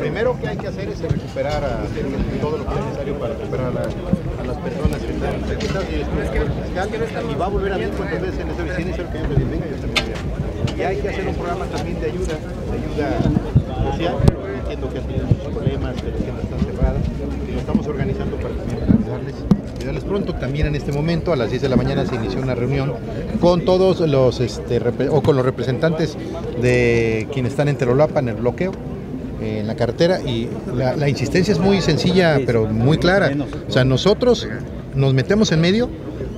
primero que hay que hacer es recuperar a, todo lo que es necesario para recuperar a, a las personas que están afectadas y el fiscal y va a volver a ver cuántas veces es necesario. Si es necesario que yo también venga, yo también Y hay que hacer un programa también de ayuda, de ayuda social. Entiendo que han tenido muchos problemas, que las tiendas están cerradas y lo estamos organizando para ayudarles. Ayudarles pronto. También en este momento, a las 10 de la mañana, se inició una reunión con todos los, este, o con los representantes de quienes están en Telolapa en el bloqueo en la carretera y la, la, insistencia es muy sencilla pero muy clara. O sea, nosotros nos metemos en medio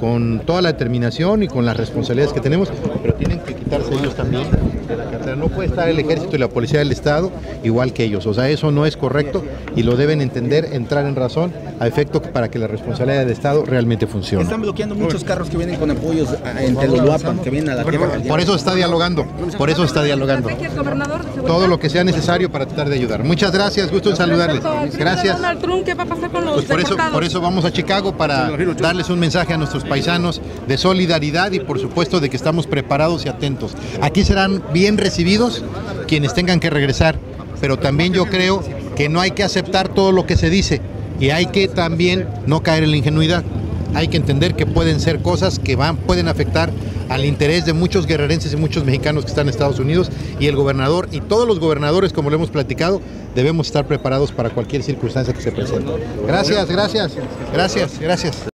con toda la determinación y con las responsabilidades que tenemos, pero tienen que quitarse ellos también de la cartera. No puede estar el ejército y la policía del Estado igual que ellos. O sea, eso no es correcto y lo deben entender, entrar en razón a efecto para que la responsabilidad del Estado realmente funcione. Están bloqueando muchos carros que vienen con apoyos en Teloluapan, que vienen a la tierra. Por eso está dialogando, por eso está dialogando. Todo lo que sea necesario para tratar de ayudar. Muchas gracias, gusto en saludarles. Gracias. ¿Qué va a pasar con los pues por eso, por eso vamos a Chicago para darles un mensaje a nuestros paisanos de solidaridad y por supuesto de que estamos preparados y atentos. Aquí serán bien recibidos quienes tengan que regresar, pero también yo creo que no hay que aceptar todo lo que se dice y hay que también no caer en la ingenuidad. Hay que entender que pueden ser cosas que van, pueden afectar al interés de muchos guerrerenses y muchos mexicanos que están en Estados Unidos y el gobernador y todos los gobernadores, como lo hemos platicado, debemos estar preparados para cualquier circunstancia que se presente. Gracias, gracias, gracias, gracias.